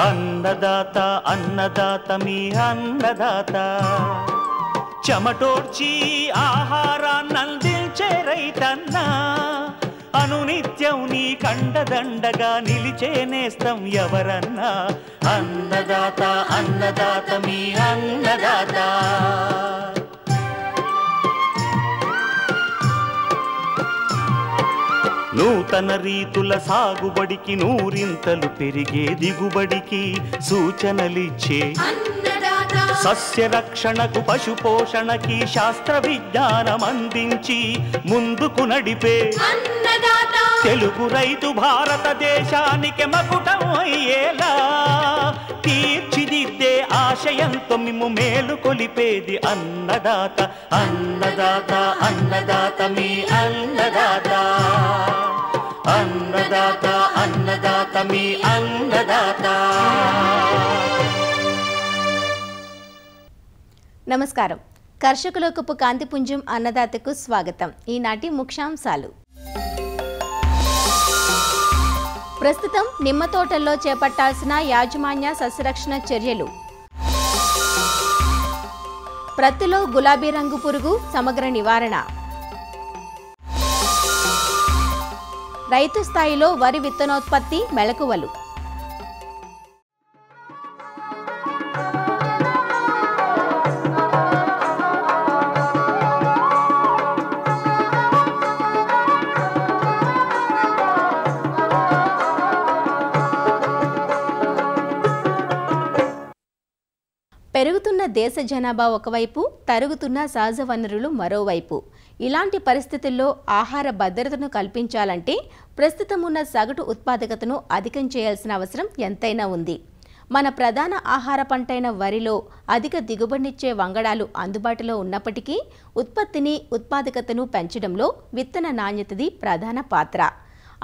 అన్నదాత అన్నదాత మీ అన్నదాత. చెమటోడ్చి ఆహారాన్నందించే రైతన్నా. అనునిత్యం నీ కండదండగా నిలిచే నేస్తం ఎవరన్నా. అన్నదాత అన్నదాత మీ అన్నదాత. నూతన రీతుల సాగుబడికి నూరింతలు పెరిగే దిగుబడికి సూచనలిచ్చే సస్య రక్షణకు పశు పోషణకి శాస్త్ర విజ్ఞానం అందించి ముందుకు నడిపే తెలుగు రైతు భారతదేశానికి మకుటం అయ్యేలా తీర్చిదిద్దే ఆశయంతో మిమ్ము మేలు కొలిపేది అన్నదాత. అన్నదాత అన్నదాత మీ అన్నదాత. అన్నదాత అన్నదాత మీ అన్నదాత నమస్కారం. కర్షకులకపు కాంతిపుంజం అన్నదాతకు స్వాగతం. ఈనాటి ముఖ్యాంశాలు. ప్రస్తుతం నిమ్మ తోటల్లో చేపట్టాల్సిన యాజమాన్య సస్యరక్షణ చర్యలు. ప్రత్తిలో గులాబీ రంగు పురుగు సమగ్ర నివారణ. రైతు స్థాయిలో వరి విత్తనోత్పత్తి మెళకువలు. దేశ జనాభా ఒకవైపు తరుగుతున్న సహజ వనరులు మరోవైపు. ఇలాంటి పరిస్థితుల్లో ఆహార భద్రతను కల్పించాలంటే ప్రస్తుతం ఉన్న సగటు ఉత్పాదకతను అధికం చేయాల్సిన అవసరం ఎంతైనా ఉంది. మన ప్రధాన ఆహార పంటైన వరిలో అధిక దిగుబడినిచ్చే వంగడాలు అందుబాటులో ఉన్నప్పటికీ ఉత్పత్తిని ఉత్పాదకతను పెంచడంలో విత్తన నాణ్యతది ప్రధాన పాత్ర.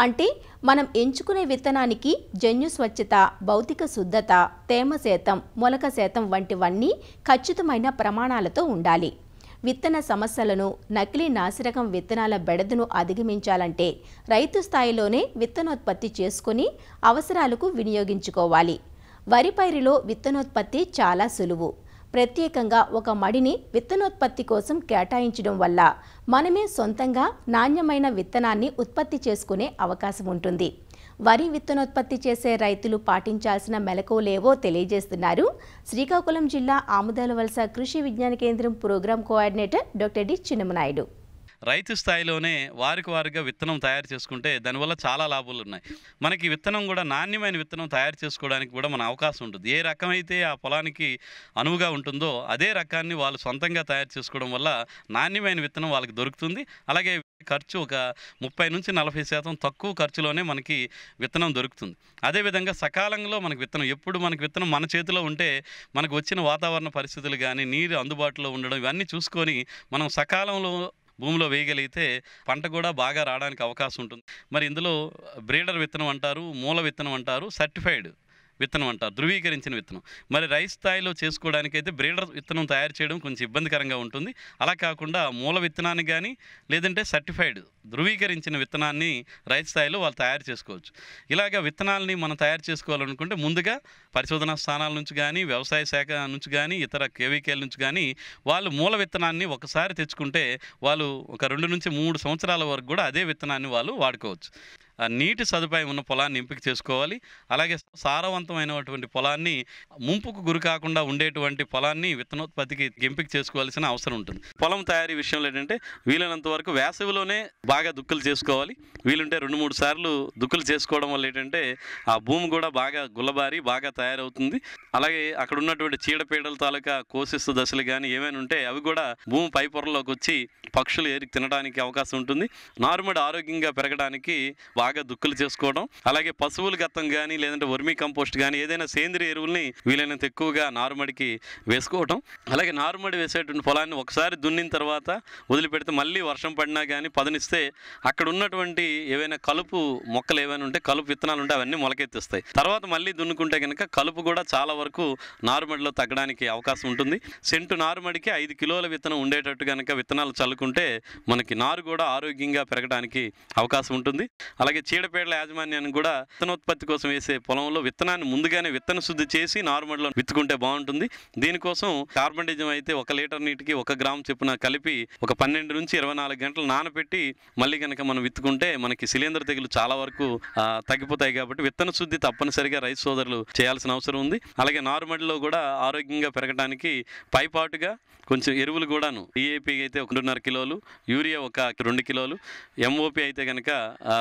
అంటే మనం ఎంచుకునే విత్తనానికి జన్యు స్వచ్ఛత భౌతిక శుద్ధత తేమ శాతం మొలక శాతం వంటివన్నీ ఖచ్చితమైన ప్రమాణాలతో ఉండాలి. విత్తన సమస్యలను నకిలీ నాసిరకం విత్తనాల బెడదను అధిగమించాలంటే రైతు స్థాయిలోనే విత్తనోత్పత్తి చేసుకుని అవసరాలకు వినియోగించుకోవాలి. వరి పైరులో విత్తనోత్పత్తి చాలా సులువు. ప్రత్యేకంగా ఒక మడిని విత్తనోత్పత్తి కోసం కేటాయించడం వల్ల మనమే సొంతంగా నాణ్యమైన విత్తనాన్ని ఉత్పత్తి చేసుకునే అవకాశం ఉంటుంది. వరి విత్తనోత్పత్తి చేసే రైతులు పాటించాల్సిన మెలకువలేవో తెలియజేస్తున్నారు. శ్రీకాకుళం జిల్లా ఆముదాల వలస కృషి విజ్ఞాన కేంద్రం program coordinator doctor D Chinnamanaidu. రైతు స్థాయిలోనే వారికి వారిగా విత్తనం తయారు చేసుకుంటే దానివల్ల చాలా లాభాలు ఉన్నాయి. మనకి విత్తనం కూడా నాణ్యమైన విత్తనం తయారు చేసుకోవడానికి కూడా మన అవకాశం ఉంటుంది. ఏ రకమైతే ఆ పొలానికి అనువుగా ఉంటుందో అదే రకాన్ని వాళ్ళు సొంతంగా తయారు చేసుకోవడం వల్ల నాణ్యమైన విత్తనం వాళ్ళకి దొరుకుతుంది. అలాగే ఖర్చు ఒక ముప్పై నుంచి నలభై శాతం తక్కువ ఖర్చులోనే మనకి విత్తనం దొరుకుతుంది. అదేవిధంగా సకాలంలో మనకు విత్తనం ఎప్పుడు మనకు విత్తనం మన చేతిలో ఉంటే మనకు వచ్చిన వాతావరణ పరిస్థితులు కానీ నీరు అందుబాటులో ఉండడం ఇవన్నీ చూసుకొని మనం సకాలంలో భూమిలో వేయగలిగితే పంట కూడా బాగా రావడానికి అవకాశం ఉంటుంది. మరి ఇందులో బ్రీడర్ విత్తనం అంటారు మూల విత్తనం అంటారు సర్టిఫైడ్ విత్తనం అంటారు ధృవీకరించిన విత్తనం. మరి రైస్ స్థాయిలో చేసుకోవడానికైతే బ్రీడర్ విత్తనం తయారు చేయడం కొంచెం ఇబ్బందికరంగా ఉంటుంది. అలా కాకుండా మూల విత్తనాన్ని కానీ లేదంటే సర్టిఫైడ్ ధృవీకరించిన విత్తనాన్ని రైతు స్థాయిలో వాళ్ళు తయారు చేసుకోవచ్చు. ఇలాగ విత్తనాలని మనం తయారు చేసుకోవాలనుకుంటే ముందుగా పరిశోధనా స్థానాల నుంచి కానీ వ్యవసాయ శాఖ నుంచి కానీ ఇతర కేవీకేల నుంచి కానీ వాళ్ళు మూల విత్తనాన్ని ఒకసారి తెచ్చుకుంటే వాళ్ళు ఒక రెండు నుంచి మూడు సంవత్సరాల వరకు కూడా అదే విత్తనాన్ని వాళ్ళు వాడుకోవచ్చు. నీటి సదుపాయం ఉన్న పొలాన్ని ఎంపిక చేసుకోవాలి. అలాగే సారవంతమైనటువంటి పొలాన్ని ముంపుకు గురి కాకుండా ఉండేటువంటి పొలాన్ని విత్తనోత్పత్తికి ఎంపిక చేసుకోవాల్సిన అవసరం ఉంటుంది. పొలం తయారీ విషయంలో ఏంటంటే వీలైనంత వరకు వేసవిలోనే బాగా దుక్కులు చేసుకోవాలి. వీలుంటే రెండు మూడు సార్లు దుక్కులు చేసుకోవడం వల్ల ఏంటంటే ఆ భూమి కూడా బాగా గుల్లబారి బాగా తయారవుతుంది. అలాగే అక్కడ ఉన్నటువంటి చీడపీడల తాలూకా కోసిస్తు దశలు కానీ ఏమైనా ఉంటే అవి కూడా భూమి పై పొరలోకి వచ్చి పక్షులు ఏరి తినడానికి అవకాశం ఉంటుంది. నారుమడి ఆరోగ్యంగా పెరగడానికి బాగా దుక్కులు చేసుకోవడం అలాగే పశువుల గత్తం కానీ లేదంటే వర్మీ కంపోస్ట్ కానీ ఏదైనా సేంద్రియ ఎరువుల్ని వీలైనంత ఎక్కువగా నారుమడికి వేసుకోవడం అలాగే నారుమడి వేసేటువంటి పొలాన్ని ఒకసారి దున్నిన తర్వాత వదిలిపెడితే మళ్ళీ వర్షం పడినా కానీ పదనిస్తే అక్కడ ఉన్నటువంటి ఏవైనా కలుపు మొక్కలు ఏవైనా ఉంటే కలుపు విత్తనాలు ఉంటే అవన్నీ మొలకెత్తిస్తాయి. తర్వాత మళ్ళీ దున్నుకుంటే కనుక కలుపు కూడా చాలా వరకు నారుమడిలో తగ్గడానికి అవకాశం ఉంటుంది. సెంటు నారుమడికి ఐదు కిలోల విత్తనం ఉండేటట్టు కనుక విత్తనాలు చల్లుకుంటే మనకి నారు కూడా ఆరోగ్యంగా పెరగడానికి అవకాశం ఉంటుంది. అలాగే చీడపీడల యాజమాన్యాన్ని కూడా విత్తనోత్పత్తి కోసం వేసే పొలంలో విత్తనాన్ని ముందుగానే విత్తన శుద్ధి చేసి నారుమడిలో విత్తుకుంటే బాగుంటుంది. దీనికోసం కార్బన్డిజం అయితే ఒక లీటర్ నీటికి ఒక గ్రామ్ చొప్పున కలిపి ఒక పన్నెండు నుంచి ఇరవై నాలుగు గంటలు నానబెట్టి మళ్ళీ కనుక మనం విత్తుకుంటే మనకి శిలీంద్ర తెగులు చాలా వరకు తగ్గిపోతాయి కాబట్టి విత్తన శుద్ధి తప్పనిసరిగా రైతు సోదరులు చేయాల్సిన అవసరం ఉంది. అలాగే నారుమడిలో కూడా ఆరోగ్యంగా పెరగడానికి పైపాటుగా కొంచెం ఎరువులు కూడాను డిఏపి అయితే ఒకటిన్నర కిలోలు యూరియా ఒక రెండు కిలోలు ఎంఓపి అయితే కనుక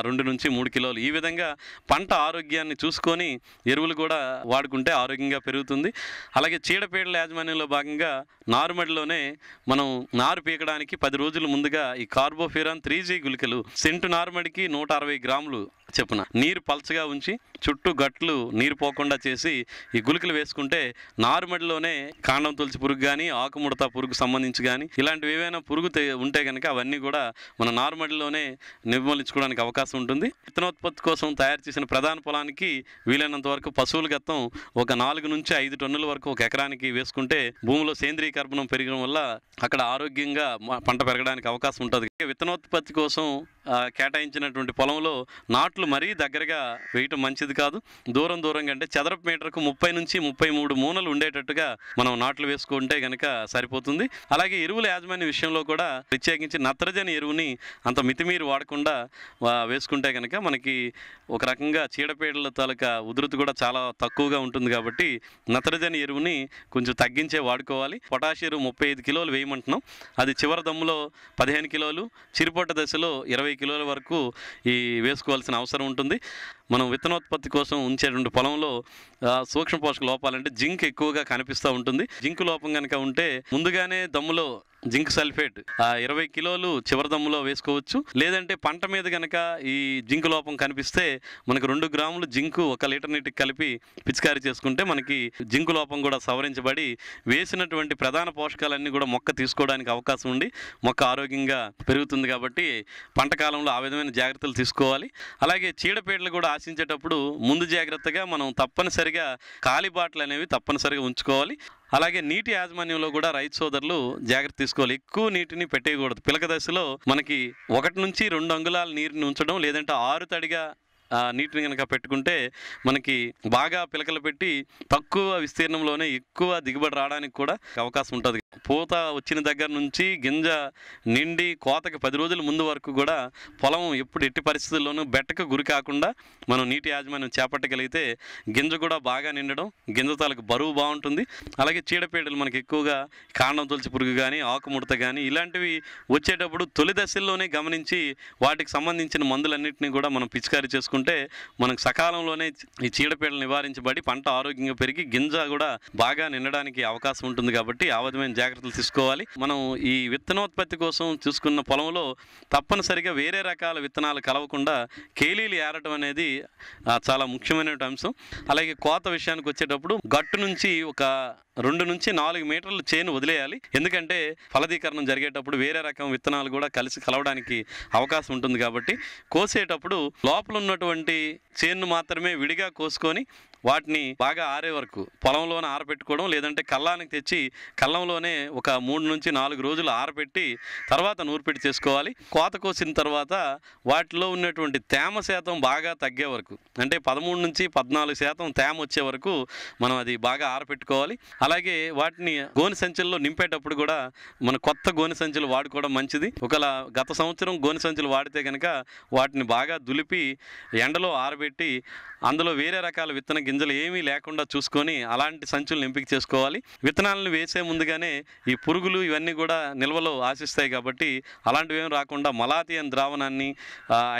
రెండు నుంచి మూడు కిలోలు. ఈ విధంగా పంట ఆరోగ్యాన్ని చూసుకొని ఎరువులు కూడా వాడుకుంటే ఆరోగ్యంగా పెరుగుతుంది. అలాగే చీడపీడల యాజమాన్యంలో భాగంగా నారుమడిలోనే మనం నారు పీకడానికి పది రోజుల ముందుగా ఈ కార్బోఫిరాన్ త్రీ జీ గుళికలు. సెంటు నారుమడికి నూట అరవై గ్రాములు చెప్పున. నీరు పల్చగా ఉంచి చుట్టూ గట్లు నీరు పోకుండా చేసి ఈ గుళికలు వేసుకుంటే నారుమడిలోనే కాండం తులసి పురుగు కానీ ఆకుముడత పురుగు సంబంధించి కానీ ఇలాంటివి ఏవైనా పురుగు ఉంటే కనుక అవన్నీ కూడా మన నారుమడిలోనే నిర్మూలించుకోవడానికి అవకాశం ఉంటుంది. విత్తనోత్పత్తి కోసం తయారు చేసిన ప్రధాన పొలానికి వీలైనంత వరకు పశువుల గత్తం ఒక నాలుగు నుంచి ఐదు టన్నుల వరకు ఒక ఎకరానికి వేసుకుంటే భూమిలో సేంద్రీయ కర్బనం పెరగడం వల్ల అక్కడ ఆరోగ్యంగా పంట పెరగడానికి అవకాశం ఉంటుంది. విత్తనోత్పత్తి కోసం కేటాయించినటువంటి పొలంలో నాట్లు మరీ దగ్గరగా వేయటం మంచిది కాదు. దూరం దూరంగా అంటే చదరపు మీటర్కు ముప్పై నుంచి ముప్పై మూడు మూనలు ఉండేటట్టుగా మనం నాట్లు వేసుకుంటే కనుక సరిపోతుంది. అలాగే ఎరువుల యాజమాన్య విషయంలో కూడా ప్రత్యేకించి నత్రజని ఎరువుని అంత మితిమీరి వాడకుండా వేసుకుంటే కనుక మనకి ఒక రకంగా చీడపీడల తాలూకా ఉధృతి కూడా చాలా తక్కువగా ఉంటుంది కాబట్టి నత్రజని ఎరువుని కొంచెం తగ్గించే వాడుకోవాలి. పొటాష్ ఎరువు ముప్పై ఐదు కిలోలు వేయమంటున్నాం. అది చివరి దమ్ములో పదిహేను కిలోలు చిరుపొట్ట దశలో ఇరవై కిలోల వరకు ఈ వేసుకోవాల్సిన అవసరం ఉంటుంది. మనం విత్తనోత్పత్తి కోసం ఉంచేటువంటి పొలంలో సూక్ష్మ పోషక లోపాలంటే జింక్ ఎక్కువగా కనిపిస్తూ ఉంటుంది. జింక్ లోపం కనుక ఉంటే ముందుగానే దమ్ములో జింక్ సల్ఫేట్ ఆ ఇరవై కిలోలు చివరి దమ్ములో వేసుకోవచ్చు. లేదంటే పంట మీద కనుక ఈ జింక్ లోపం కనిపిస్తే మనకు రెండు గ్రాములు జింకు ఒక లీటర్ నీటికి కలిపి పిచికారీ చేసుకుంటే మనకి జింకు లోపం కూడా సవరించబడి వేసినటువంటి ప్రధాన పోషకాలన్నీ కూడా మొక్క తీసుకోవడానికి అవకాశం ఉండి మొక్క ఆరోగ్యంగా పెరుగుతుంది కాబట్టి పంట కాలంలో ఆ విధమైన జాగ్రత్తలు తీసుకోవాలి. అలాగే చీడపీడలు కూడా ఆశించేటప్పుడు ముందు జాగ్రత్తగా మనం తప్పనిసరిగా కాలిబాటలు అనేవి తప్పనిసరిగా ఉంచుకోవాలి. అలాగే నీటి యాజమాన్యంలో కూడా రైతు సోదరులు జాగ్రత్త తీసుకోవాలి. ఎక్కువ నీటిని పెట్టేయకూడదు. పిలక దశలో మనకి ఒకటి నుంచి రెండు అంగుళాల నీరుని ఉంచడం లేదంటే ఆరు తడిగా నీటిని కనుక పెట్టుకుంటే మనకి బాగా పిలకలు పెట్టి తక్కువ విస్తీర్ణంలోనే ఎక్కువ దిగుబడి రావడానికి కూడా అవకాశం ఉంటుంది. పూత వచ్చిన దగ్గర నుంచి గింజ నిండి కోతకి పది రోజుల ముందు వరకు కూడా పొలం ఎప్పుడు ఎట్టి పరిస్థితుల్లోనూ బెట్టకు గురి కాకుండా మనం నీటి యాజమాన్యం చేపట్టగలిగితే గింజ కూడా బాగా నిండడం గింజ తాలకు బరువు బాగుంటుంది. అలాగే చీడపీడలు మనకి ఎక్కువగా కాండం తొలిచి పురుగు కానీ ఆకుముడత కానీ ఇలాంటివి వచ్చేటప్పుడు తొలి దశల్లోనే గమనించి వాటికి సంబంధించిన మందులన్నింటినీ కూడా మనం పిచికారీ చేసుకుంటాం మనకు సకాలంలోనే ఈ చీడపీడలు నివారించబడి పంట ఆరోగ్యంగా పెరిగి గింజ కూడా బాగా నిండడానికి అవకాశం ఉంటుంది కాబట్టి ఆ విధమైన జాగ్రత్తలు తీసుకోవాలి. మనం ఈ విత్తనోత్పత్తి కోసం చూసుకున్న పొలంలో తప్పనిసరిగా వేరే రకాల విత్తనాలు కలవకుండా కేలీలు ఏరటం అనేది చాలా ముఖ్యమైన అంశం. అలాగే కోత విషయానికి వచ్చేటప్పుడు గట్టు నుంచి ఒక రెండు నుంచి నాలుగు మీటర్లు చేను వదిలేయాలి. ఎందుకంటే ఫలదీకరణం జరిగేటప్పుడు వేరే రకం విత్తనాలు కూడా కలిసి కలవడానికి అవకాశం ఉంటుంది కాబట్టి కోసేటప్పుడు లోపల ఉన్నటువంటి చేను మాత్రమే విడిగా కోసుకొని వాటిని బాగా ఆరే వరకు పొలంలోనే ఆరబెట్టుకోవడం లేదంటే కల్లానికి తెచ్చి కళ్ళంలోనే ఒక మూడు నుంచి నాలుగు రోజులు ఆరబెట్టి తర్వాత నూర్పిడి చేసుకోవాలి. కోత కోసిన తర్వాత వాటిలో ఉన్నటువంటి తేమ శాతం బాగా తగ్గే వరకు అంటే పదమూడు నుంచి పద్నాలుగు శాతం తేమ వచ్చే వరకు మనం అది బాగా ఆరబెట్టుకోవాలి అలాగే వాటిని గోని సంచుల్లో నింపేటప్పుడు కూడా మన కొత్త గోని సంచులు వాడుకోవడం మంచిది. ఒకవేళ గత సంవత్సరం గోని సంచులు వాడితే కనుక వాటిని బాగా దులిపి ఎండలో ఆరబెట్టి అందులో వేరే రకాల విత్తన గింజలు ఏమీ లేకుండా చూసుకొని అలాంటి సంచులను ఎంపిక చేసుకోవాలి. విత్తనాలను వేసే ముందుగానే ఈ పురుగులు ఇవన్నీ కూడా నిల్వలో ఆశిస్తాయి కాబట్టి అలాంటివి ఏం రాకుండా మలాతియన్ ద్రావణాన్ని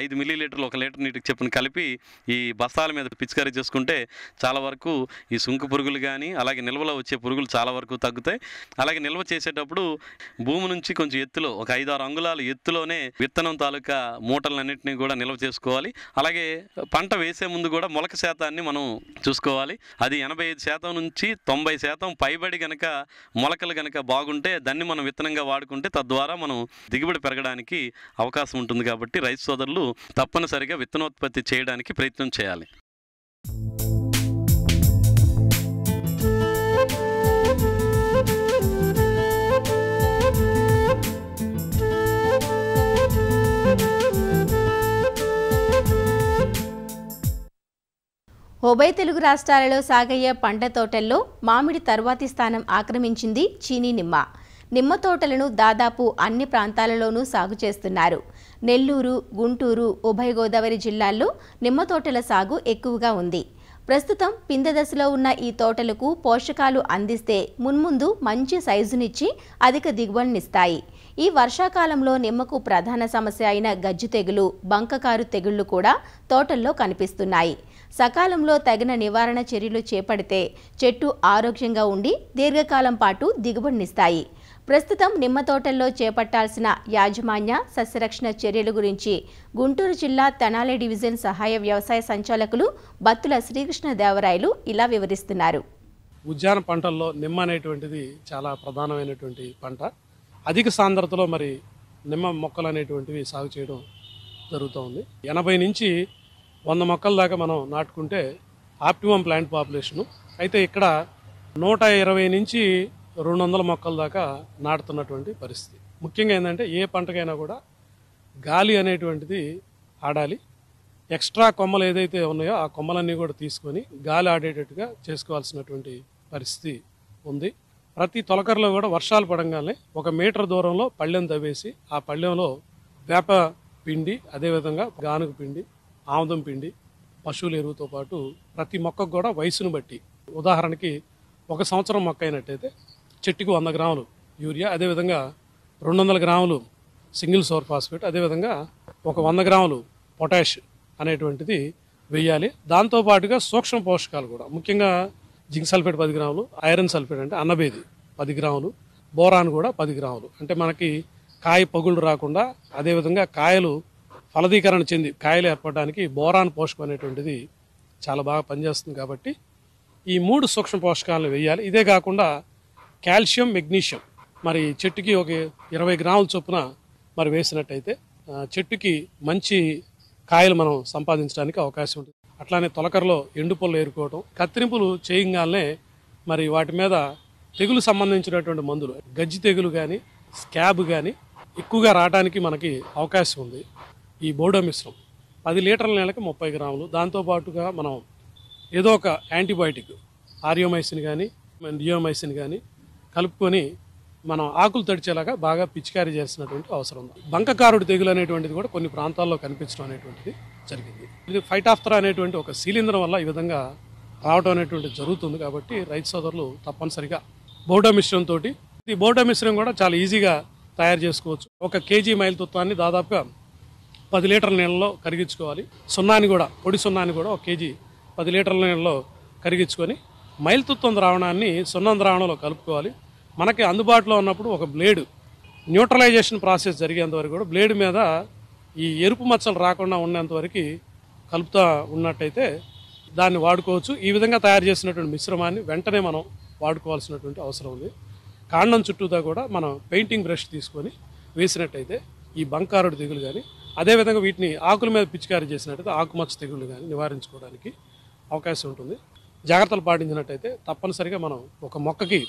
ఐదు మిల్లీ లీటర్లు ఒక లీటర్ నీటికి చెప్పిన కలిపి ఈ బస్తాల మీద పిచికారీ చేసుకుంటే చాలా వరకు ఈ సుంకు పురుగులు కానీ అలాగే నిల్వలో వచ్చే పురుగులు చాలా వరకు తగ్గుతాయి. అలాగే నిల్వ చేసేటప్పుడు భూమి నుంచి కొంచెం ఎత్తులో ఒక ఐదారు అంగుళాలు ఎత్తులోనే విత్తనం తాలూకా మూటలన్నింటినీ కూడా నిల్వ చేసుకోవాలి. అలాగే పంట వేసే ముందు కూడా మొలక శాతాన్ని మనం చూసుకోవాలి. అది ఎనభై ఐదు శాతం నుంచి తొంభై శాతం పైబడి గనక మొలకలు గనక బాగుంటే దాన్ని మనం విత్తనంగా వాడుకుంటే తద్వారా మనం దిగుబడి పెరగడానికి అవకాశం ఉంటుంది కాబట్టి రైతు సోదరులు తప్పనిసరిగా విత్తనోత్పత్తి చేయడానికి ప్రయత్నం చేయాలి. ఉభయ తెలుగు రాష్ట్రాలలో సాగయ్యే పంట తోటల్లో మామిడి తర్వాతి స్థానం ఆక్రమించింది చీనీ నిమ్మ. నిమ్మ తోటలను దాదాపు అన్ని ప్రాంతాలలోనూ సాగు చేస్తున్నారు. నెల్లూరు గుంటూరు ఉభయ గోదావరి జిల్లాల్లో నిమ్మ తోటల సాగు ఎక్కువగా ఉంది. ప్రస్తుతం పిందె దశలో ఉన్న ఈ తోటలకు పోషకాలు అందిస్తే మున్ముందు మంచి సైజునిచ్చి అధిక దిగుబడినిస్తాయి. ఈ వర్షాకాలంలో నిమ్మకు ప్రధాన సమస్య అయిన గజ్జి తెగులు బంకకారు తెగుళ్ళు కూడా తోటల్లో కనిపిస్తున్నాయి. సకాలంలో తగిన నివారణ చర్యలు చేపడితే చెట్టు ఆరోగ్యంగా ఉండి దీర్ఘకాలం పాటు దిగుబడినిస్తాయి. ప్రస్తుతం నిమ్మ తోటల్లో చేపట్టాల్సిన యాజమాన్య సస్యరక్షణ చర్యల గురించి గుంటూరు జిల్లా తెనాలి డివిజన్ సహాయ వ్యవసాయ సంచాలకులు బత్తుల శ్రీకృష్ణదేవరాయలు ఇలా వివరిస్తున్నారు. ఉద్యాన పంటల్లో నిమ్మ అనేటువంటిది చాలా ప్రధానమైనటువంటి పంట. అధిక సాంద్రతలో మరి నిమ్మ మొక్కలు అనేటువంటివి సాగు చేయడం జరుగుతూ ఉంది ఎనభై నుంచి వంద మొక్కల దాకా మనం నాటుకుంటే ఆప్టిమం ప్లాంట్ పాపులేషను. అయితే ఇక్కడ నూట ఇరవై నుంచి రెండు వందల మొక్కల దాకా నాటుతున్నటువంటి పరిస్థితి. ముఖ్యంగా ఏంటంటే ఏ పంటకైనా కూడా గాలి అనేటువంటిది ఆడాలి. ఎక్స్ట్రా కొమ్మలు ఏదైతే ఉన్నాయో ఆ కొమ్మలన్నీ కూడా తీసుకొని గాలి ఆడేటట్టుగా చేసుకోవాల్సినటువంటి పరిస్థితి ఉంది. ప్రతి తొలకరలో కూడా వర్షాలు పడంగానే ఒక మీటర్ దూరంలో పళ్ళెం తవ్వేసి ఆ పళ్ళెంలో వేప పిండి అదేవిధంగా గానుగ పిండి ఆముదం పిండి పశువుల ఎరువుతో పాటు ప్రతి మొక్కకు కూడా వయసును బట్టి. ఉదాహరణకి ఒక సంవత్సరం మొక్క అయినట్టయితే చెట్టుకు వంద గ్రాములు యూరియా అదేవిధంగా రెండు వందల గ్రాములు సింగిల్ సోర్ ఫాస్ఫేట్ అదేవిధంగా ఒక వంద గ్రాములు పొటాష్ అనేటువంటిది వెయ్యాలి దాంతో పాటుగా సూక్ష్మ పోషకాలు కూడా. ముఖ్యంగా జింక్ సల్ఫేట్ పది గ్రాములు ఐరన్ సల్ఫేట్ అంటే అన్నబేది పది గ్రాములు బోరాన్ కూడా పది గ్రాములు. అంటే మనకి కాయ పగుళ్ళు రాకుండా అదేవిధంగా కాయలు ఫలదీకరణ చెంది కాయలు ఏర్పడడానికి బోరాన్ పోషకం అనేటువంటిది చాలా బాగా పనిచేస్తుంది కాబట్టి ఈ మూడు సూక్ష్మ పోషకాలను వేయాలి. ఇదే కాకుండా కాల్షియం మెగ్నీషియం. మరి చెట్టుకి ఒక ఇరవై గ్రాముల చొప్పున మరి వేసినట్టయితే చెట్టుకి మంచి కాయలు మనం సంపాదించడానికి అవకాశం ఉంటుంది. అట్లానే తొలకరలో ఎండు పొల్లు ఏరుకోవటం కత్తిరింపులు చేయగానే మరి వాటి మీద తెగులు సంబంధించినటువంటి మందులు గజ్జి తెగులు కానీ స్కాబ్ కానీ ఎక్కువగా రావడానికి మనకి అవకాశం ఉంది. ఈ బోడో మిశ్రం. పది లీటర్ల నెలకు ముప్పై గ్రాములు. దాంతోపాటుగా మనం ఏదో ఒక యాంటీబయాటిక్ ఆరియోమైసిన్ కానీ డియోమైసిన్ కానీ కలుపుకొని మనం ఆకులు తడిచేలాగా బాగా పిచికారీ చేయాల్సినటువంటి అవసరం ఉంది. బంకకారుడు తెగులు అనేటువంటిది కూడా కొన్ని ప్రాంతాల్లో కనిపించడం అనేటువంటిది జరిగింది. ఇది ఫైట్ అనేటువంటి ఒక శీలింద్రం వల్ల ఈ విధంగా రావడం అనేటువంటి జరుగుతుంది కాబట్టి రైతు సోదరులు తప్పనిసరిగా బోడో మిశ్రం తోటి ఈ బోడో మిశ్రం కూడా చాలా ఈజీగా తయారు చేసుకోవచ్చు. ఒక కేజీ మైల్ తత్వాన్ని దాదాపుగా పది లీటర్ల నీళ్ళలో కరిగించుకోవాలి. సున్నాని కూడా పొడి సున్నాని కూడా ఒక కేజీ పది లీటర్ల నీళ్ళలో కరిగించుకొని మైల్తుత్వం ద్రావణాన్ని సున్నం ద్రావణంలో కలుపుకోవాలి. మనకి అందుబాటులో ఉన్నప్పుడు ఒక బ్లేడు న్యూట్రలైజేషన్ ప్రాసెస్ జరిగేంత వరకు కూడా బ్లేడ్ మీద ఈ ఎరుపు మచ్చలు రాకుండా ఉన్నంత వరకు కలుపుతా ఉన్నట్టయితే దాన్ని వాడుకోవచ్చు. ఈ విధంగా తయారు చేసినటువంటి మిశ్రమాన్ని వెంటనే మనం వాడుకోవాల్సినటువంటి అవసరం ఉంది. కాండం చుట్టూతా కూడా మనం పెయింటింగ్ బ్రష్ తీసుకొని వేసినట్టయితే ఈ బంకారుడు దిగులు కానీ అదేవిధంగా వీటిని ఆకుల మీద పిచికారీ చేసినట్టయితే ఆకుమచ్చ తెగులు కానీ నివారించుకోవడానికి అవకాశం ఉంటుంది. జాగ్రత్తలు పాటించినట్టయితే తప్పనిసరిగా మనం ఒక మొక్కకి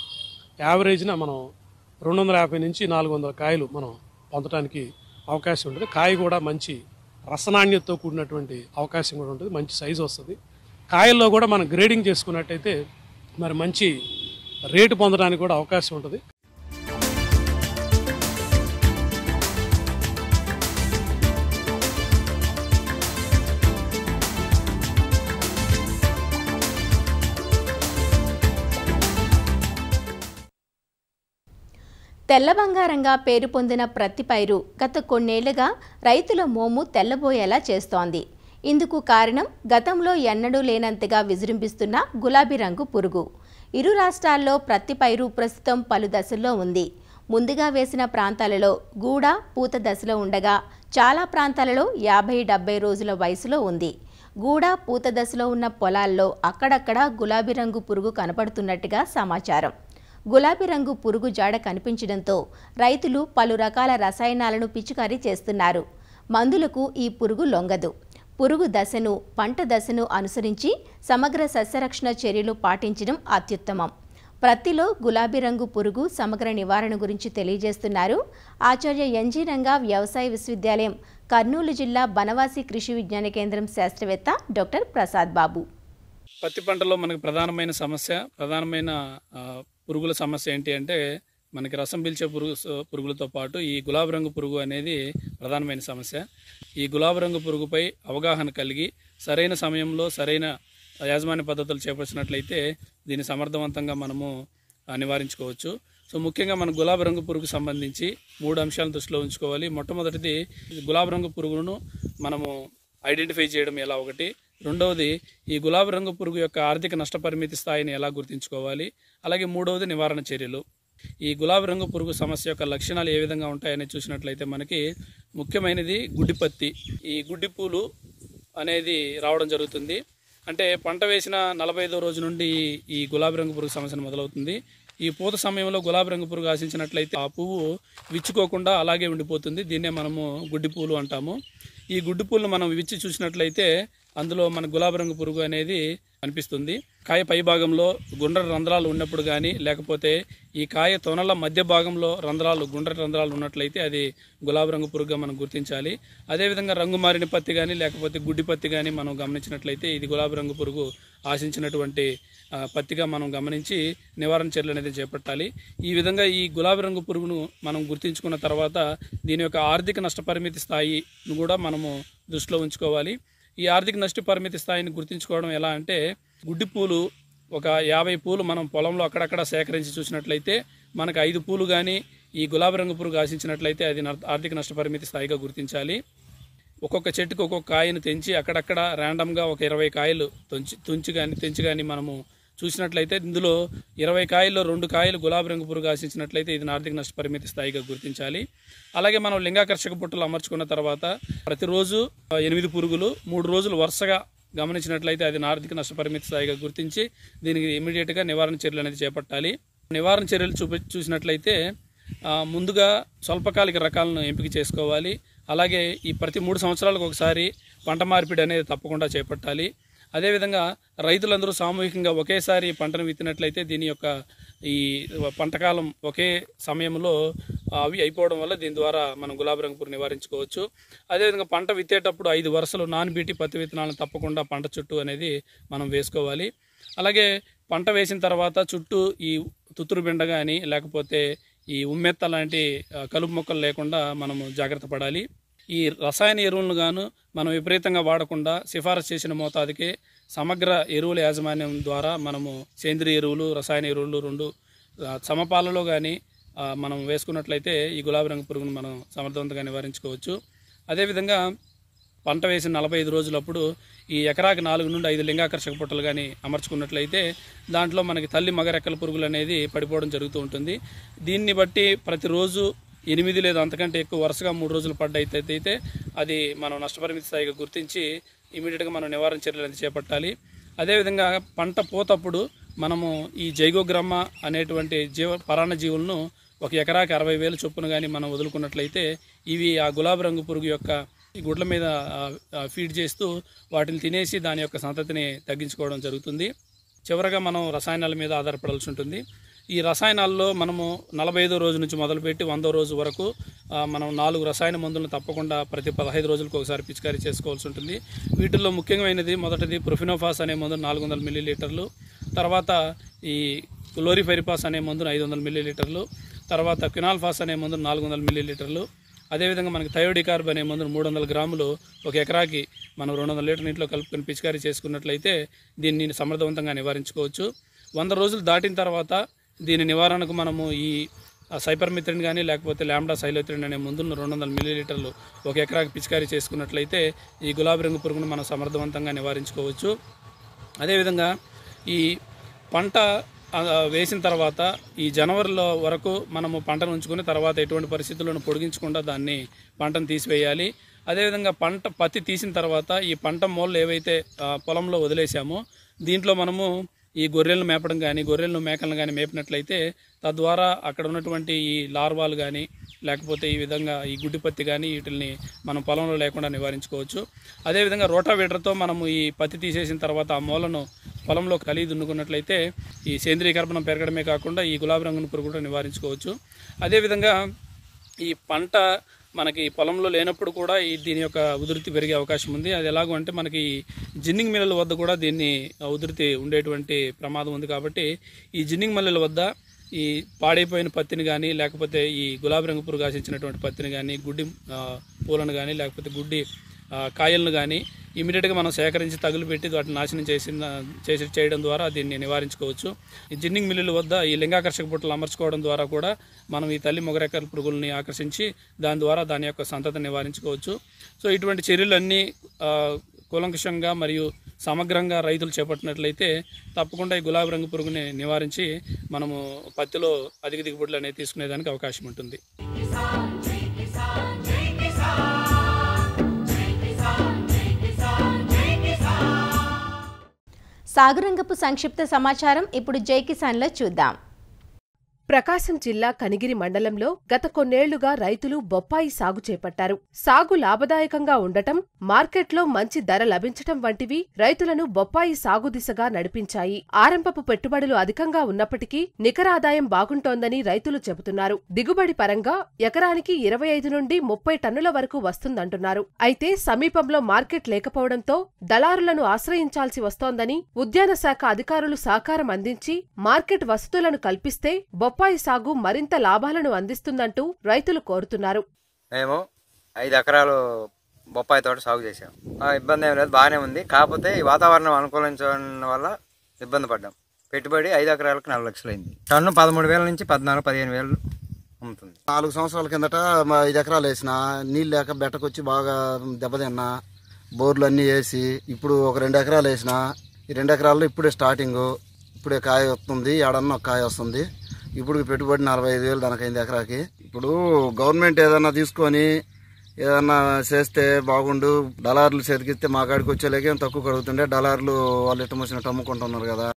యావరేజ్న మనం రెండు వందల యాభై నుంచి నాలుగు వందల కాయలు మనం పొందడానికి అవకాశం ఉంటుంది. కాయ కూడా మంచి రసనాణ్యతతో కూడినటువంటి అవకాశం కూడా ఉంటుంది. మంచి సైజు వస్తుంది. కాయల్లో కూడా మనం గ్రేడింగ్ చేసుకున్నట్టయితే మరి మంచి రేటు పొందడానికి కూడా అవకాశం ఉంటుంది. తెల్ల బంగారంగా పేరు పొందిన ప్రతి పైరు గత కొన్నేళ్ళుగా రైతుల మోము తెల్లబోయేలా చేస్తోంది. ఇందుకు కారణం గతంలో ఎన్నడూ లేనంతగా విజృంభిస్తున్న గులాబీ రంగు పురుగు. ఇరు రాష్ట్రాల్లో ప్రతి పైరు ప్రస్తుతం పలు దశల్లో ఉంది. ముందుగా వేసిన ప్రాంతాలలో గూడ పూత దశలో ఉండగా చాలా ప్రాంతాలలో యాభై డెబ్బై రోజుల వయసులో ఉంది. గూడ పూత దశలో ఉన్న పొలాల్లో అక్కడక్కడ గులాబీ రంగు పురుగు కనపడుతున్నట్టుగా సమాచారం. గులాబీ రంగు పురుగు జాడ కనిపించడంతో రైతులు పలు రకాల రసాయనాలను పిచికారీ చేస్తున్నారు. మందులకు ఈ పురుగు లొంగదు. పురుగు దశను పంట దశను అనుసరించి సమగ్ర సస్యరక్షణ చర్యలు పాటించడం అత్యుత్తమం. ప్రత్తిలో గులాబీ రంగు పురుగు సమగ్ర నివారణ గురించి తెలియజేస్తున్నారు. ఆచార్య ఎన్జీ రంగా వ్యవసాయ విశ్వవిద్యాలయం కర్నూలు జిల్లా బనవాసి కృషి విజ్ఞాన కేంద్రం శాస్త్రవేత్త డాక్టర్ ప్రసాద్ బాబు. పత్తి పంటలో మనకు ప్రధానమైన సమస్య ప్రధానమైన పురుగుల సమస్య ఏంటి అంటే మనకి రసం పీల్చే పురుగు పురుగులతో పాటు ఈ గులాబీ రంగు పురుగు అనేది ప్రధానమైన సమస్య. ఈ గులాబీ రంగు పురుగుపై అవగాహన కలిగి సరైన సమయంలో సరైన యాజమాన్య పద్ధతులు చేపట్టినట్లయితే దీన్ని సమర్థవంతంగా మనము నివారించుకోవచ్చు. సో ముఖ్యంగా మన గులాబీ రంగు పురుగుకు సంబంధించి మూడు అంశాలను దృష్టిలో ఉంచుకోవాలి. మొట్టమొదటిది గులాబీ రంగు పురుగును మనము ఐడెంటిఫై చేయడం ఎలా ఒకటి రెండవది ఈ గులాబీ రంగు పురుగు యొక్క ఆర్థిక నష్టపరిమితి స్థాయిని ఎలా గుర్తించుకోవాలి? అలాగే మూడవది నివారణ చర్యలు. ఈ గులాబీ రంగు పురుగు సమస్య యొక్క లక్షణాలు ఏ విధంగా ఉంటాయని చూసినట్లయితే మనకి ముఖ్యమైనది గుడ్డిపత్తి. ఈ గుడ్డి పూలు అనేది రావడం జరుగుతుంది. అంటే పంట వేసిన నలభై ఐదో రోజు నుండి ఈ గులాబీ రంగు పురుగు సమస్యను మొదలవుతుంది. ఈ పూత సమయంలో గులాబీ రంగు పురుగు ఆశించినట్లయితే ఆ పువ్వు విచ్చుకోకుండా అలాగే ఉండిపోతుంది. దీన్నే మనము గుడ్డి పూలు అంటాము. ఈ గుడ్డి పూలను మనం విచ్చి చూసినట్లయితే అందులో మన గులాబీ రంగు పురుగు అనేది కనిపిస్తుంది కాయ పై భాగంలో గుండ్ర రంధ్రాలు ఉన్నప్పుడు కానీ లేకపోతే ఈ కాయ తొనల మధ్య భాగంలో రంధ్రాలు గుండ్ర రంధ్రాలు ఉన్నట్లయితే అది గులాబీ రంగు పురుగుగా మనం గుర్తించాలి. అదేవిధంగా రంగు మారిన పత్తి కానీ లేకపోతే గుడ్డి పత్తి కానీ మనం గమనించినట్లయితే ఇది గులాబీ రంగు పురుగు ఆశించినటువంటి పత్తిగా మనం గమనించి నివారణ చర్యలు అనేది చేపట్టాలి. ఈ విధంగా ఈ గులాబీ రంగు పురుగును మనం గుర్తించుకున్న తర్వాత దీని యొక్క ఆర్థిక నష్టపరిమితి స్థాయిని కూడా మనము దృష్టిలో ఉంచుకోవాలి. ఈ ఆర్థిక నష్ట పరిమితి స్థాయిని గుర్తించుకోవడం ఎలా అంటే గుడ్డి పూలు ఒక యాభై పూలు మనం పొలంలో అక్కడక్కడ సేకరించి చూసినట్లయితే మనకు ఐదు పూలు కానీ ఈ గులాబీ రంగు పురుగు ఆశించినట్లయితే అది ఆర్థిక ఆర్థిక నష్టపరిమితి స్థాయిగా గుర్తించాలి. ఒక్కొక్క చెట్టుకు ఒక్కొక్క కాయను తెంచి అక్కడక్కడ ర్యాండమ్గా ఒక ఇరవై కాయలు తుంచి తుంచి కానీ తెంచి కానీ మనము చూసినట్లయితే ఇందులో ఇరవై కాయల్లో రెండు కాయలు గులాబీ రంగు పురుగు ఆశించినట్లయితే ఇది ఆర్థిక నష్టపరిమితి స్థాయిగా గుర్తించాలి. అలాగే మనం లింగాకర్షక బుట్టలు అమర్చుకున్న తర్వాత ప్రతిరోజు ఎనిమిది పురుగులు మూడు రోజులు వరుసగా గమనించినట్లయితే అది ఆర్థిక నష్టపరిమితి స్థాయిగా గుర్తించి దీనికి ఇమీడియట్గా నివారణ చర్యలు అనేది చేపట్టాలి. నివారణ చర్యలు చూపి చూసినట్లయితే ముందుగా స్వల్పకాలిక రకాలను ఎంపిక చేసుకోవాలి. అలాగే ఈ ప్రతి మూడు సంవత్సరాలకు ఒకసారి పంట మార్పిడి అనేది తప్పకుండా చేపట్టాలి. అదేవిధంగా రైతులందరూ సామూహికంగా ఒకేసారి పంటను విత్తినట్లయితే దీని యొక్క ఈ పంటకాలం ఒకే సమయంలో అవి అయిపోవడం వల్ల దీని ద్వారా మనం గులాబీ రంగు పురుగు నివారించుకోవచ్చు. అదేవిధంగా పంట విత్తేటప్పుడు ఐదు వరుసలు నాన్ బీటీ పత్తి విత్తనాలను తప్పకుండా పంట చుట్టూ అనేది మనం వేసుకోవాలి. అలాగే పంట వేసిన తర్వాత చుట్టూ ఈ తుత్తురు బిండ కానీ లేకపోతే ఈ ఉమ్మెత్త లాంటి కలుపు మొక్కలు లేకుండా మనము జాగ్రత్త పడాలి. ఈ రసాయన ఎరువులను గాను మనం విపరీతంగా వాడకుండా సిఫారసు చేసిన మోతాదుకే సమగ్ర ఎరువుల యాజమాన్యం ద్వారా మనము సేంద్రియ ఎరువులు రసాయన ఎరువులు రెండు సమపాలలో కానీ మనం వేసుకున్నట్లయితే ఈ గులాబీ రంగు పురుగును మనం సమర్థవంతంగా నివారించుకోవచ్చు. అదేవిధంగా పంట వేసిన నలభై ఐదు రోజులప్పుడు ఈ ఎకరాకి నాలుగు నుండి ఐదు లింగాకర్షక పుట్టలు కానీ అమర్చుకున్నట్లయితే దాంట్లో మనకి తల్లి మగ రెక్కల పురుగులు అనేది పడిపోవడం జరుగుతూ ఉంటుంది. దీన్ని బట్టి ప్రతిరోజు ఎనిమిది లేదా అంతకంటే ఎక్కువ వరుసగా మూడు రోజులు పడ్డ అయితే అది మనం నష్టపరిమితి స్థాయిగా గుర్తించి ఇమీడియట్గా మనం నివారణ చర్యలు చేపట్టాలి. అదేవిధంగా పంట పోతప్పుడు మనము ఈ జైగోగ్రమ్మ అనేటువంటి జీవ పరాణ జీవులను ఒక ఎకరాకి అరవై వేలు చొప్పున కానీ మనం వదులుకున్నట్లయితే ఇవి ఆ గులాబీ రంగు పురుగు యొక్క గుడ్ల మీద ఫీడ్ చేస్తూ వాటిని తినేసి దాని యొక్క సంతతిని తగ్గించుకోవడం జరుగుతుంది. చివరగా మనం రసాయనాల మీద ఆధారపడాల్సి ఉంటుంది. ఈ రసాయనాల్లో మనము నలభై ఐదో రోజు నుంచి మొదలుపెట్టి వందో రోజు వరకు మనం నాలుగు రసాయన మందులను తప్పకుండా ప్రతి పదహైదు రోజులకు ఒకసారి పిచికారీ చేసుకోవాల్సి ఉంటుంది. వీటిల్లో ముఖ్యమైనది మొదటిది ప్రొఫినోఫాస్ అనే మందు నాలుగు వందల మిల్లీ లీటర్లు తర్వాత ఈ క్లోరిఫెరిపాస్ అనే మందును ఐదు వందల మిల్లీ లీటర్లు తర్వాత క్వినాల్ఫాస్ అనే మందును నాలుగు వందల మిల్లీ లీటర్లు అదేవిధంగా మనకి థయోడికార్బ్ అనే మందును మూడు వందల గ్రాములు ఒక ఎకరాకి మనం రెండు వందల లీటర్ నీటిలో కలుపుకొని పిచికారీ చేసుకున్నట్లయితే దీన్ని సమర్థవంతంగా నివారించుకోవచ్చు. వంద రోజులు దాటిన తర్వాత దీని నివారణకు మనము ఈ సైపర్మిత్రిన్ కానీ లేకపోతే ల్యాండా సైలోత్రిన్ అనే మందులను రెండు వందల మిల్లీలీటర్లు ఒక ఎకరాకి పిచికారీ చేసుకున్నట్లయితే ఈ గులాబీ రంగు పురుగును మనం సమర్థవంతంగా నివారించుకోవచ్చు. అదేవిధంగా ఈ పంట వేసిన తర్వాత ఈ జనవరిలో వరకు మనము పంటను ఉంచుకుని తర్వాత ఎటువంటి పరిస్థితులను పొడిగించకుండా దాన్ని పంటను తీసివేయాలి. అదేవిధంగా పంట పత్తి తీసిన తర్వాత ఈ పంట మూలలు ఏవైతే పొలంలో వదిలేసామో దీంట్లో మనము ఈ గొర్రెలను మేపడం కానీ గొర్రెలను మేకలను కానీ మేపినట్లయితే తద్వారా అక్కడ ఉన్నటువంటి ఈ లార్వాలు కానీ లేకపోతే ఈ విధంగా ఈ గుడ్డిపత్తి కానీ వీటిని మనం పొలంలో లేకుండా నివారించుకోవచ్చు. అదేవిధంగా రోటావీటర్తో మనము ఈ పత్తి తీసేసిన తర్వాత ఆ మూలను పొలంలో కలిగి దున్నుకున్నట్లయితే ఈ సేంద్రీయ కర్బనం పెరగడమే కాకుండా ఈ గులాబీ రంగును పురుగు కూడా నివారించుకోవచ్చు. అదేవిధంగా ఈ పంట మనకి పొలంలో లేనప్పుడు కూడా ఈ దీని యొక్క ఉధృతి పెరిగే అవకాశం ఉంది. అది ఎలాగో అంటే మనకి జిన్నింగ్ మిల్లల వద్ద కూడా దీన్ని ఉధృతి ఉండేటువంటి ప్రమాదం ఉంది కాబట్టి ఈ జిన్నింగ్ మిల్లల వద్ద ఈ పాడైపోయిన పత్తిని కానీ లేకపోతే ఈ గులాబీ రంగు పురుగు ఆశించినటువంటి పత్తిని కానీ గుడ్డి పూలను కానీ లేకపోతే గుడ్డి కాయలను కానీ ఇమీడియట్గా మనం సేకరించి తగులు పెట్టి వాటిని నాశనం చేసిన చేసి చేయడం ద్వారా దీన్ని నివారించుకోవచ్చు. ఈ జిన్నింగ్ మిల్లుల వద్ద ఈ లింగాకర్షక బుట్టలు అమర్చుకోవడం ద్వారా కూడా మనం ఈ తల్లి మొగరెక్కల పురుగుల్ని ఆకర్షించి దాని ద్వారా దాని యొక్క సంతతిని నివారించుకోవచ్చు. సో ఇటువంటి చర్యలన్నీ కూలంకషంగా మరియు సమగ్రంగా రైతులు చేపట్టినట్లయితే తప్పకుండా ఈ గులాబీ రంగు పురుగుని నివారించి మనము పత్తిలో అధిక దిగుబడులు అనేవి తీసుకునేదానికి అవకాశం ఉంటుంది. సాగురంగపు సంక్షిప్త సమాచారం ఇప్పుడు జై కిసాన్లో చూద్దాం. ప్రకాశం జిల్లా కనిగిరి మండలంలో గత కొన్నేళ్ళుగా రైతులు బొప్పాయి సాగు చేపట్టారు. సాగు లాభదాయకంగా ఉండటం మార్కెట్లో మంచి ధర లభించటం వంటివి రైతులను బొప్పాయి సాగు దిశగా నడిపించాయి. ఆరంభపు పెట్టుబడులు అధికంగా ఉన్నప్పటికీ నికర ఆదాయం బాగుంటోందని రైతులు చెబుతున్నారు. దిగుబడి పరంగా ఎకరానికి ఇరవై ఐదు నుండి ముప్పై టన్నుల వరకు వస్తుందంటున్నారు. అయితే సమీపంలో మార్కెట్ లేకపోవడంతో దళారులను ఆశ్రయించాల్సి వస్తోందని ఉద్యాన శాఖ అధికారులు సహకారం అందించి మార్కెట్ వసతులను కల్పిస్తే బొప్పాయి సాగు మరింత లాభాలను అందిస్తుందంటూ రైతులు కోరుతున్నారు. మేము ఐదు ఎకరాలు బొప్పాయి తోట సాగు చేసాం ఆ ఇబ్బంది ఏం లేదు బాగానే ఉంది. కాకపోతే ఈ వాతావరణం అనుకూలించడం వల్ల ఇబ్బంది పడ్డాం. పెట్టుబడి ఐదు ఎకరాలకు నాలుగు లక్షలు అయింది. టన్ను పదమూడు వేల నుంచి పద్నాలుగు పదిహేను వేలు అమ్ముతుంది. నాలుగు సంవత్సరాల కిందట మా ఐదు ఎకరాలు వేసిన నీళ్ళు లేక బెట్టకొచ్చి బాగా దెబ్బతిన్నా బోర్లు అన్నీ వేసి ఇప్పుడు ఒక రెండు ఎకరాలు వేసిన ఈ రెండు ఎకరాల్లో ఇప్పుడే స్టార్టింగ్ ఇప్పుడే కాయ వస్తుంది ఏడన్నా ఒక కాయ వస్తుంది. ఇప్పుడు పెట్టుబడి నలభై ఐదు వేలు దానికైంది ఎకరాకి. ఇప్పుడు గవర్నమెంట్ ఏదన్నా తీసుకొని ఏదన్నా చేస్తే బాగుండు డలార్లు చేతికిస్తే మా కాడికి వచ్చేలాగే తక్కువ కడుగుతుండే. డలార్లు వాళ్ళు ఇష్టం వచ్చినట్టు అమ్ముకుంటున్నారు కదా.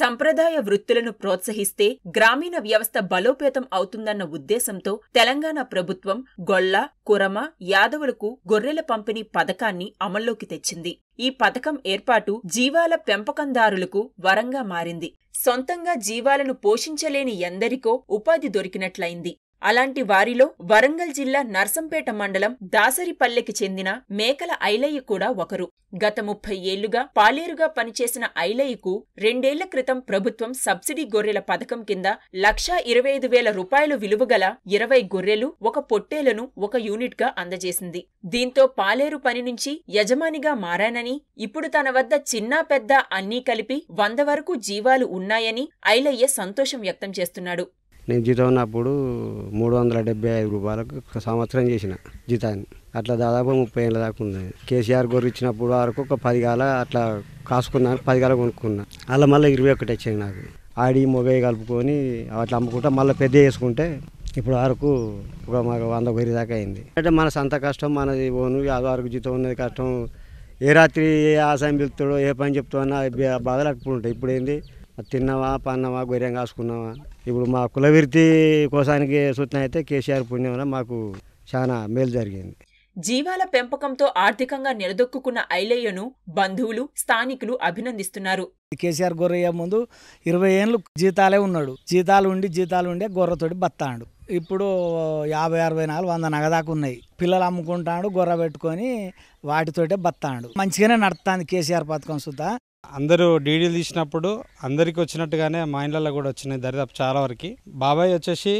సంప్రదాయ వృత్తులను ప్రోత్సహిస్తే గ్రామీణ వ్యవస్థ బలోపేతం అవుతుందన్న ఉద్దేశంతో తెలంగాణ ప్రభుత్వం గొల్ల కురమ యాదవులకు గొర్రెల పంపిణీ పథకాన్ని అమల్లోకి తెచ్చింది. ఈ పథకం ఏర్పాటు జీవాల పెంపకందారులకు వరంగా మారింది. సొంతంగా జీవాలను పోషించలేని ఎందరికో ఉపాధి దొరికినట్లయింది. అలాంటి వారిలో వరంగల్ జిల్లా నర్సంపేట మండలం దాసరిపల్లెకి చెందిన మేకల ఐలయ్య కూడా ఒకరు. గత ముప్పై ఏళ్ళుగా పాలేరుగా పనిచేసిన ఐలయ్యకు రెండేళ్ళ క్రితం ప్రభుత్వం సబ్సిడీ గొర్రెల పథకం కింద లక్షా ఇరవై ఐదు వేల రూపాయలు విలువగల ఇరవై గొర్రెలు ఒక పొట్టేలను ఒక యూనిట్గా అందజేసింది. దీంతో పాలేరు పని నుంచి యజమానిగా మారానని ఇప్పుడు తన వద్ద చిన్న పెద్ద అన్నీ కలిపి వంద వరకు జీవాలు ఉన్నాయని ఐలయ్య సంతోషం వ్యక్తం చేస్తున్నాడు. నేను జీతం ఉన్నప్పుడు మూడు వందల డెబ్బై ఐదు రూపాయలకు ఒక సంవత్సరం చేసిన జీతాన్ని. అట్లా దాదాపు ముప్పై ఏళ్ళ దాకా ఉంది కేసీఆర్ గొర్రె ఇచ్చినప్పుడు వరకు ఒక పదిగాల అట్లా కాసుకున్నాను పదిగాల కొనుక్కున్నా. అలా మళ్ళీ ఇరవై ఒకటి వచ్చాయి నాకు. ఆడి మొగయి కలుపుకొని అట్లా అమ్ముకుంటా మళ్ళీ పెద్ద చేసుకుంటే ఇప్పుడు వరకు ఒక మాకు వంద గొర్రె దాకా అయింది. అంటే మన సంత కష్టం మనది ఓను అది వరకు జీతం ఉన్నది కష్టం. ఏ రాత్రి ఏ ఆశయం పిలుతాడో ఏ పని చెప్తామన్నా బాధలు అప్పుడు ఉంటాయి. ఇప్పుడు ఏంది? తిన్నావా పన్నావా గొర్రెం కాసుకున్నావా? ఇప్పుడు మా కులవృత్తి కోసానికి సూచన అయితే కేసీఆర్ పుణ్యం వల్ల మాకు చాలా మేలు జరిగింది. జీవాల పెంపకంతో ఆర్థికంగా నిలదొక్కున్న ఐలయ్యను బంధువులు స్థానికులు అభినందిస్తున్నారు. కేసీఆర్ గొర్రె ముందు ఇరవై ఏళ్ళు జీతాలే ఉన్నాడు. జీతాలు ఉండి జీతాలు ఉండే గొర్రెతోటి బతాడు ఇప్పుడు యాభై అరవై నాలుగు వంద నగదాకా ఉన్నాయి. పిల్లలు అమ్ముకుంటాడు గొర్రె పెట్టుకొని వాటితోటే బతాడు మంచిగానే నడుస్తుంది కేసీఆర్ పథకం సుతా. అందరూ డీడీలు తీసినప్పుడు అందరికీ వచ్చినట్టుగానే మా ఇండ్లలో కూడా వచ్చినాయి దరిదాపు చాలా వరకు. బాబాయ్ వచ్చేసి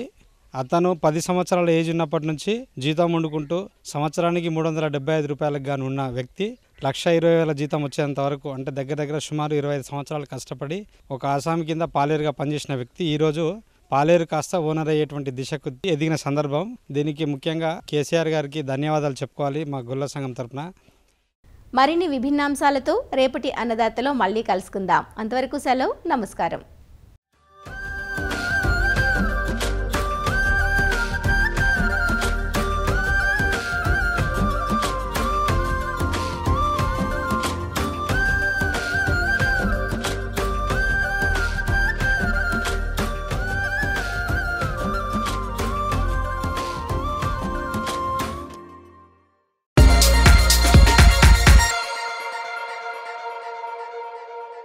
అతను పది సంవత్సరాల ఏజ్ ఉన్నప్పటి నుంచి జీతం వండుకుంటూ సంవత్సరానికి మూడు వందల డెబ్బై ఐదు రూపాయలకు గాను ఉన్న వ్యక్తి లక్ష ఇరవై వేల జీతం వచ్చేంత వరకు అంటే దగ్గర దగ్గర సుమారు ఇరవై ఐదు సంవత్సరాలు కష్టపడి ఒక ఆసామి కింద పాలేరుగా పనిచేసిన వ్యక్తి. ఈరోజు పాలేరు కాస్త ఓనర్ అయ్యేటువంటి దిశకు ఎదిగిన సందర్భం. దీనికి ముఖ్యంగా కేసీఆర్ గారికి ధన్యవాదాలు చెప్పుకోవాలి మా గొల్ల సంఘం తరపున. మరిన్ని విభిన్నాంశాలతో రేపటి అన్నదాతలో మళ్ళీ కలుసుకుందాం. అంతవరకు సెలవు నమస్కారం.